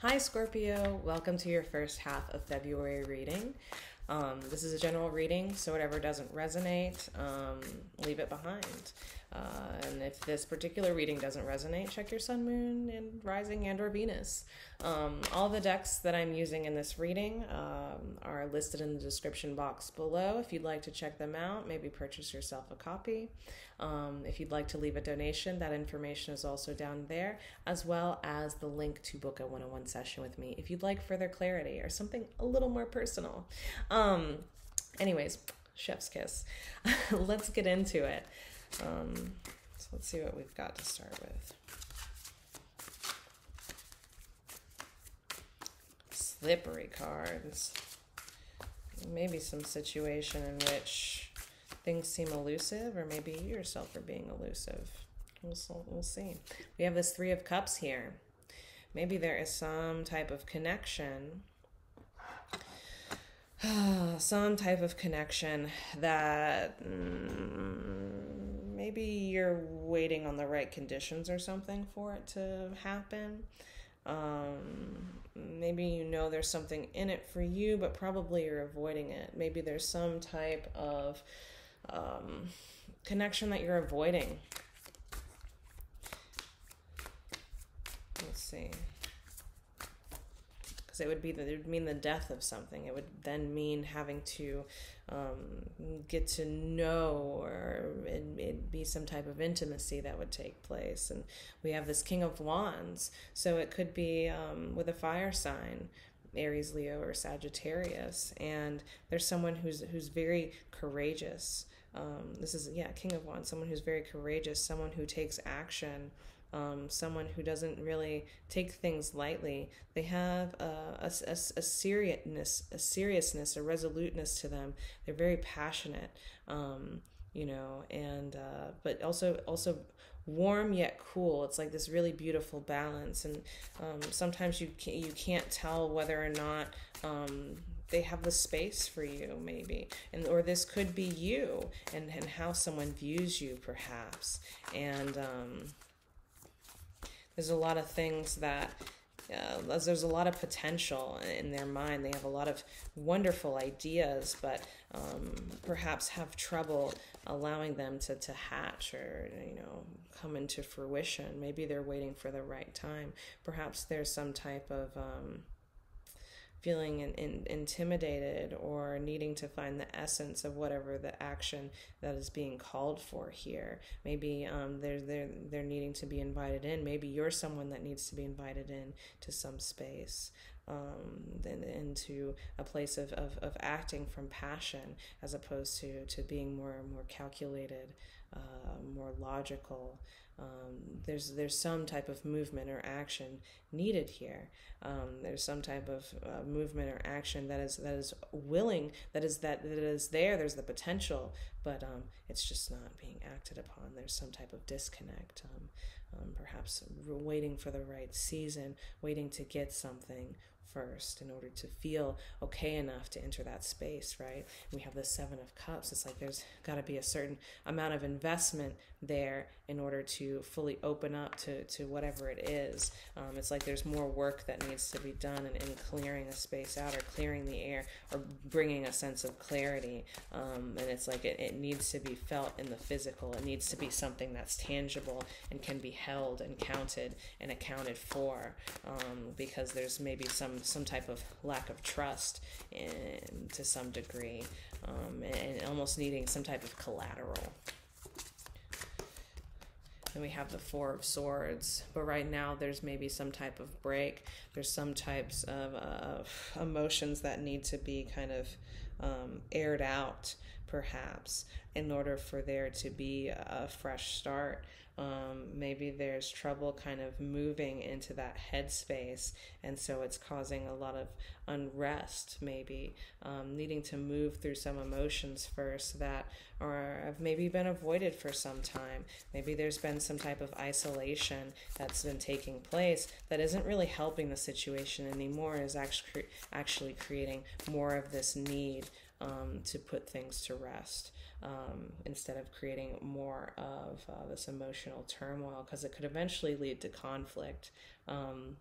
Hi, Scorpio. Welcome to your first half of February reading. Um, this is a general reading, so whatever doesn't resonate, um, leave it behind. Uh, and if this particular reading doesn't resonate, check your sun, moon, and rising and or Venus. Um, all the decks that I'm using in this reading um, are listed in the description box below. If you'd like to check them out, maybe purchase yourself a copy. Um, if you'd like to leave a donation, that information is also down there, as well as the link to book a one-on-one session with me if you'd like further clarity or something a little more personal. Um, anyways, chef's kiss. let's get into it. Um, so let's see what we've got to start with. Slippery cards. Maybe some situation in which things seem elusive, or maybe you yourself are being elusive. We'll, we'll see. We have this Three of Cups here. Maybe there is some type of connection some type of connection that mm, maybe you're waiting on the right conditions or something for it to happen. Um, maybe you know there's something in it for you, but probably you're avoiding it. Maybe there's some type of um, connection that you're avoiding. Let's see because it would be that it would mean the death of something. It would then mean having to um, get to know, or it, it'd be some type of intimacy that would take place. And we have this King of Wands, so it could be um, with a fire sign. Aries, Leo, or Sagittarius, and there's someone who's who's very courageous. Um, this is yeah, King of Wands, someone who's very courageous, someone who takes action um, someone who doesn't really take things lightly. They have a, a, a, a, seriousness, a seriousness, a resoluteness to them. They're very passionate, um, you know, and uh, but also also warm yet cool. It's like this really beautiful balance, and um, sometimes you can't, you can't tell whether or not. Um, they have the space for you maybe and or this could be you and and how someone views you perhaps and um there's a lot of things that uh, there's a lot of potential in their mind. They have a lot of wonderful ideas, but um, perhaps have trouble allowing them to, to hatch or you know come into fruition. Maybe they're waiting for the right time. Perhaps there's some type of um, feeling in, in, intimidated or needing to find the essence of whatever the action that is being called for here. Maybe um, they're, they're, they're needing to be invited in. Maybe you're someone that needs to be invited in to some space. Um, into a place of, of, of acting from passion as opposed to, to being more more calculated, uh, more logical, um, there's there's some type of movement or action needed here. Um, there's some type of uh, movement or action that is that is willing, that is that that is there. There's the potential, but um, it's just not being acted upon. There's some type of disconnect. Um, um, perhaps waiting for the right season, waiting to get something, first in order to feel okay enough to enter that space, right? We have the Seven of Cups. It's like there's got to be a certain amount of investment there in order to fully open up to, to whatever it is. Um, it's like there's more work that needs to be done in, in, clearing a space out or clearing the air or bringing a sense of clarity. Um, and it's like it, it needs to be felt in the physical. It needs to be something that's tangible and can be held and counted and accounted for um, because there's maybe some some type of lack of trust in, to some degree um, and almost needing some type of collateral. And we have the Four of Swords, but right now there's maybe some type of break. There's some types of uh, emotions that need to be kind of um, aired out, perhaps, in order for there to be a fresh start um, maybe there's trouble kind of moving into that headspace, and so it's causing a lot of unrest, maybe um, needing to move through some emotions first that are have maybe been avoided for some time. Maybe there's been some type of isolation that's been taking place that isn't really helping the situation anymore, is actually actually creating more of this need um, to put things to rest um, instead of creating more of uh, this emotional turmoil because it could eventually lead to conflict. Um,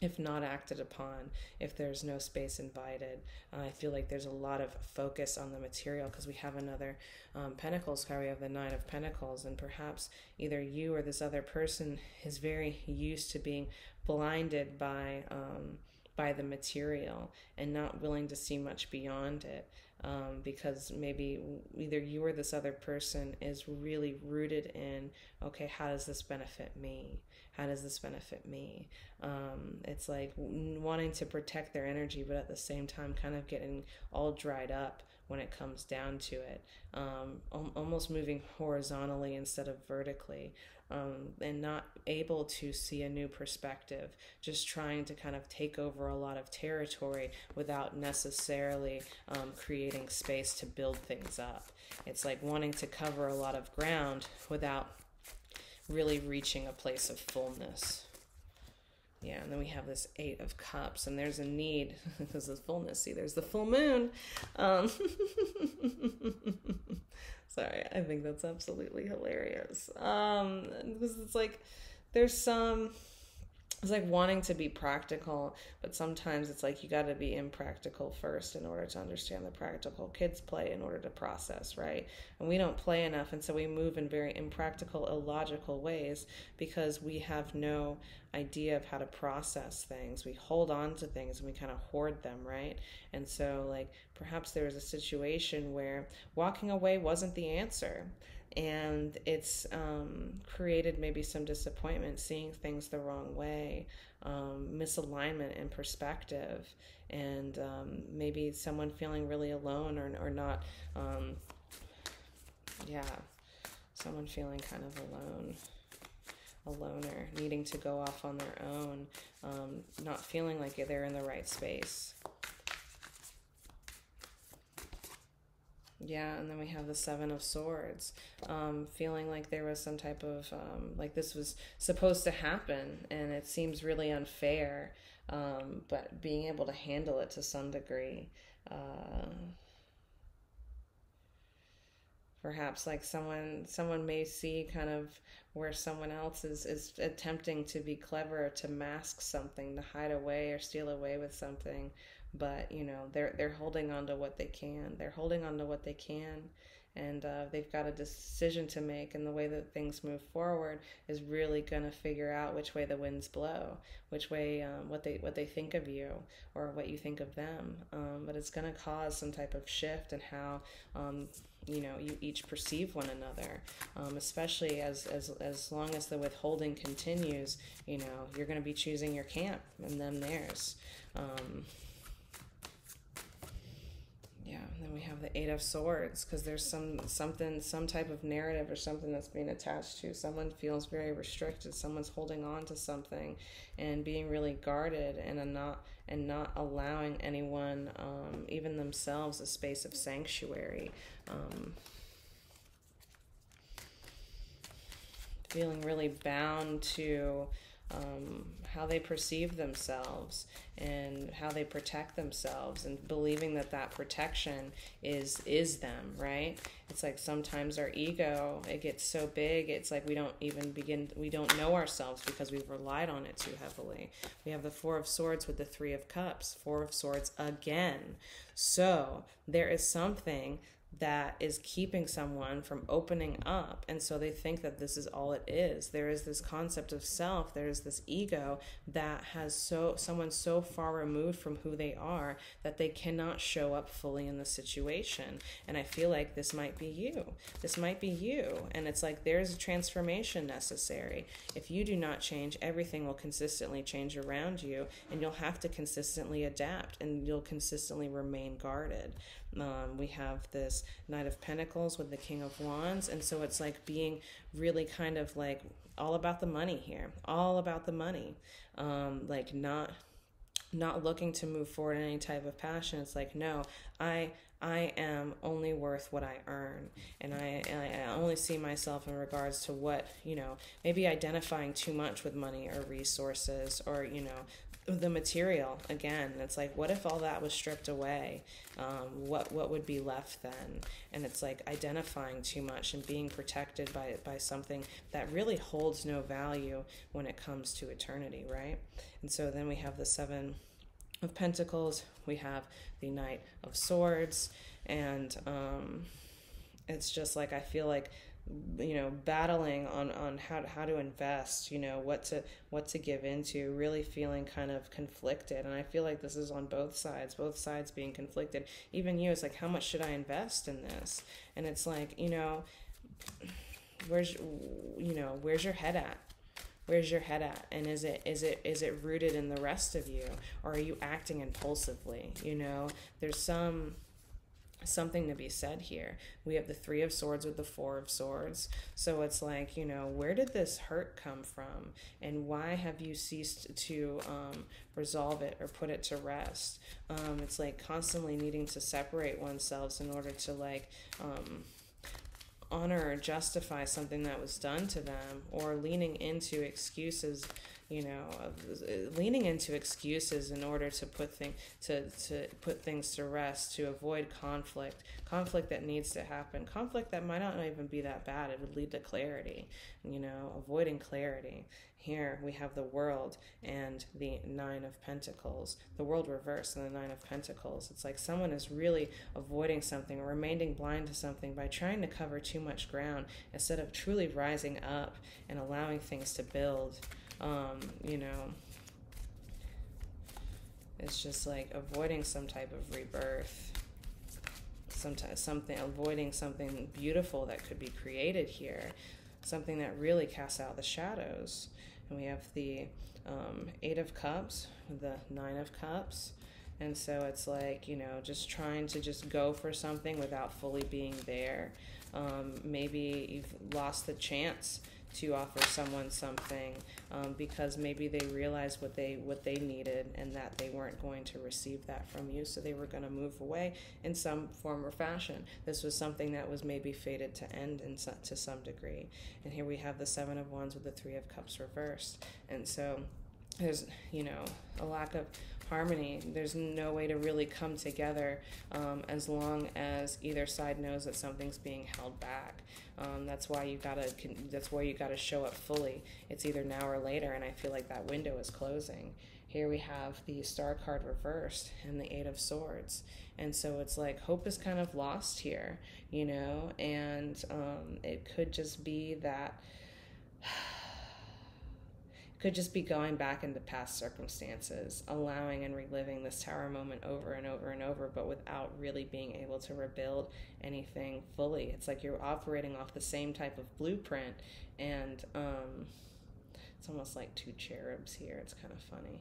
if not acted upon, if there's no space invited. Uh, I feel like there's a lot of focus on the material because we have another um, Pentacles card. We have the Nine of Pentacles, and perhaps either you or this other person is very used to being blinded by. Um, by the material and not willing to see much beyond it um, because maybe either you or this other person is really rooted in okay how does this benefit me? How does this benefit me? Um, it's like wanting to protect their energy but at the same time kind of getting all dried up when it comes down to it. Um, almost moving horizontally instead of vertically um, and not able to see a new perspective, just trying to kind of take over a lot of territory without necessarily um, creating space to build things up. It's like wanting to cover a lot of ground without really reaching a place of fullness. Yeah, and then we have this Eight of Cups, and there's a need because of fullness. See, there's the full moon. Um, Sorry, I think that's absolutely hilarious. Um, because it's like there's some it's like wanting to be practical, but sometimes it's like you got to be impractical first in order to understand the practical. Kids play in order to process, right? And we don't play enough, and so we move in very impractical, illogical ways because we have no idea of how to process things. We hold on to things and we kind of hoard them, right? And so, like, perhaps there was a situation where walking away wasn't the answer and it's um, created maybe some disappointment seeing things the wrong way um, misalignment in perspective and um, maybe someone feeling really alone or, or not um, yeah someone feeling kind of alone a loner needing to go off on their own um, not feeling like they're in the right space Yeah, and then we have the Seven of Swords, um, feeling like there was some type of um, like this was supposed to happen, and it seems really unfair. Um, but being able to handle it to some degree, uh, perhaps like someone someone may see kind of where someone else is is attempting to be clever to mask something, to hide away or steal away with something but you know they're they're holding on to what they can. They're holding on to what they can and uh, they've got a decision to make and the way that things move forward is really going to figure out which way the winds blow which way um, what they what they think of you or what you think of them. Um, but it's going to cause some type of shift in how um, you know you each perceive one another. Um, especially as, as as long as the withholding continues you know you're going to be choosing your camp and them theirs. Um, yeah and then we have the eight of swords because there's some something some type of narrative or something that's being attached to. Someone feels very restricted someone's holding on to something and being really guarded and not and not allowing anyone um, even themselves a space of sanctuary um, feeling really bound to um, how they perceive themselves and how they protect themselves and believing that that protection is is them right? It's like sometimes our ego it gets so big it's like we don't even begin we don't know ourselves because we've relied on it too heavily. We have the four of swords with the three of cups four of swords again. So there is something that is keeping someone from opening up. And so they think that this is all it is. There is this concept of self, there is this ego that has so someone so far removed from who they are that they cannot show up fully in the situation. And I feel like this might be you. This might be you. And it's like there's a transformation necessary. If you do not change, everything will consistently change around you and you'll have to consistently adapt and you'll consistently remain guarded. Um, we have this Knight of Pentacles with the King of Wands. And so it's like being really kind of like all about the money here, all about the money. Um, like not not looking to move forward in any type of passion. It's like, no, I I am only worth what I earn, and I, I only see myself in regards to what you know. Maybe identifying too much with money or resources, or you know, the material again it's like what if all that was stripped away? Um, what what would be left then? And it's like identifying too much and being protected by by something that really holds no value when it comes to eternity right? And so then we have the seven of pentacles we have the knight of swords and um, it's just like i feel like you know battling on on how to, how to invest you know what to what to give into really feeling kind of conflicted. And i feel like this is on both sides both sides being conflicted. Even you it's like how much should i invest in this? And it's like you know where's you know where's your head at? Where's your head at? And is it is it is it rooted in the rest of you? Or are you acting impulsively? You know there's some something to be said here. We have the Three of Swords with the Four of Swords. So it's like, you know, where did this hurt come from? And why have you ceased to um, resolve it or put it to rest? Um, it's like constantly needing to separate oneself in order to, like, um, honor or justify something that was done to them or leaning into excuses you know, leaning into excuses in order to put thing to to put things to rest, to avoid conflict, conflict that needs to happen, conflict that might not even be that bad. It would lead to clarity, you know, avoiding clarity. Here we have the world and the nine of pentacles, the world reversed and the nine of pentacles. It's like someone is really avoiding something remaining blind to something by trying to cover too much ground instead of truly rising up and allowing things to build um, you know, it's just like avoiding some type of rebirth, sometimes something avoiding something beautiful that could be created here, something that really casts out the shadows. And we have the um, Eight of Cups, the Nine of Cups. And so it's like, you know, just trying to just go for something without fully being there. Um, maybe you've lost the chance to offer someone something um, because maybe they realized what they what they needed and that they weren't going to receive that from you so they were going to move away in some form or fashion. This was something that was maybe fated to end in to some degree. And here we have the seven of wands with the three of cups reversed. And so there's you know a lack of harmony. There's no way to really come together um, as long as either side knows that something's being held back. Um, that's why you gotta. That's why you gotta show up fully. It's either now or later, and I feel like that window is closing. Here we have the Star card reversed and the Eight of Swords, and so it's like hope is kind of lost here, you know, and um, it could just be that could just be going back into past circumstances, allowing and reliving this tower moment over and over and over, but without really being able to rebuild anything fully. It's like you're operating off the same type of blueprint, and um, it's almost like two cherubs here. It's kind of funny.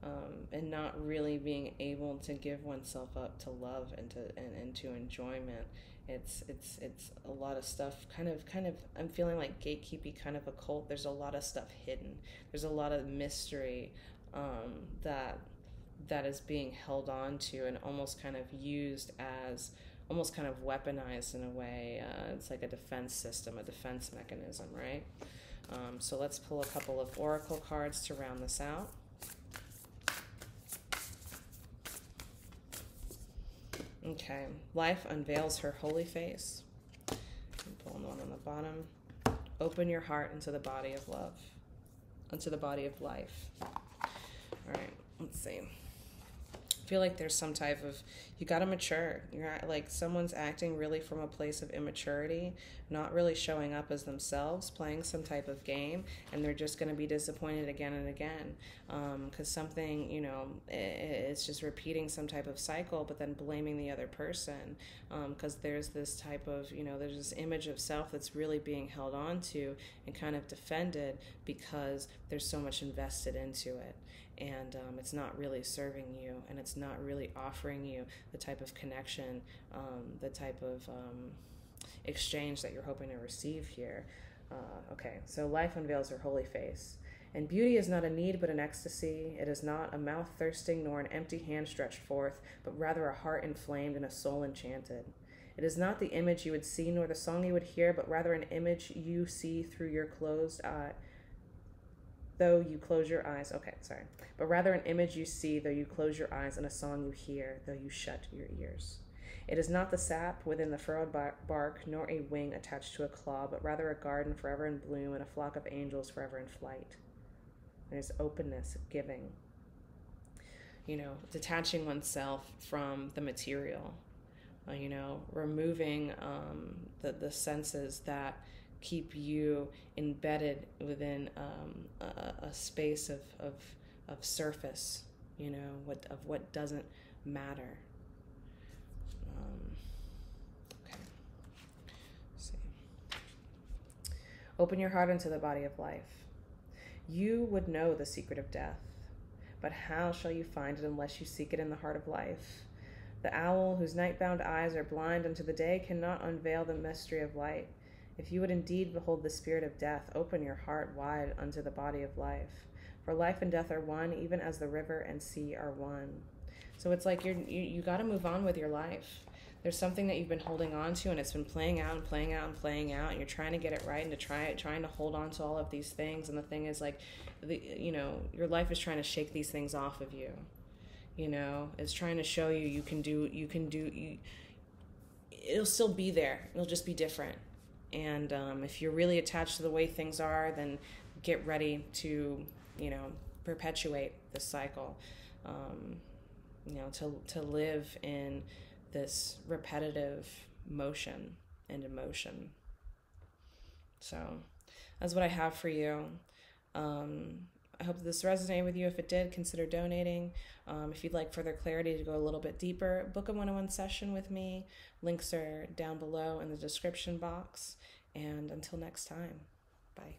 Um, and not really being able to give oneself up to love and to and, and to enjoyment. It's it's it's a lot of stuff kind of kind of i'm feeling like gatekeepy kind of a cult. There's a lot of stuff hidden. There's a lot of mystery um, that that is being held on to and almost kind of used as almost kind of weaponized in a way. Uh, it's like a defense system a defense mechanism right? Um, so let's pull a couple of oracle cards to round this out Okay, life unveils her holy face. Pull one on the bottom. Open your heart into the body of love, into the body of life. All right, let's see feel like there's some type of you got to mature. You're like someone's acting really from a place of immaturity, not really showing up as themselves, playing some type of game, and they're just going to be disappointed again and again. Because um, something you know it's just repeating some type of cycle, but then blaming the other person. Because um, there's this type of you know there's this image of self that's really being held on to and kind of defended because there's so much invested into it and um, it's not really serving you and it's not really offering you the type of connection um, the type of um, exchange that you're hoping to receive here. Uh, okay so life unveils her holy face. And beauty is not a need but an ecstasy. It is not a mouth thirsting nor an empty hand stretched forth but rather a heart inflamed and a soul enchanted. It is not the image you would see nor the song you would hear but rather an image you see through your closed eye though you close your eyes. Okay, sorry. But rather an image you see, though you close your eyes, and a song you hear, though you shut your ears. It is not the sap within the furrowed bark, nor a wing attached to a claw, but rather a garden forever in bloom and a flock of angels forever in flight. There's openness, giving. You know, detaching oneself from the material. Uh, you know, removing um, the the senses that keep you embedded within um, a, a, space of, of, of surface, you know, what, of what doesn't matter. Um, okay. Let's see. Open your heart into the body of life. You would know the secret of death, but how shall you find it unless you seek it in the heart of life? The owl, whose night bound eyes are blind unto the day, cannot unveil the mystery of light. If you would indeed behold the spirit of death, open your heart wide unto the body of life. For life and death are one, even as the river and sea are one. So it's like you're, you you got to move on with your life. There's something that you've been holding on to, and it's been playing out and playing out and playing out, and you're trying to get it right and to try it, trying to hold on to all of these things. And the thing is, like, the, you know, your life is trying to shake these things off of you. You know, it's trying to show you you can do, you can do, you. It'll still be there. It'll just be different and um, if you're really attached to the way things are, then get ready to, you know, perpetuate this cycle. Um, you know, to to live in this repetitive motion and emotion. So that's what I have for you. Um, I hope this resonated with you. If it did, consider donating. Um, if you'd like further clarity to go a little bit deeper, book a one on one session with me. Links are down below in the description box. And until next time, bye.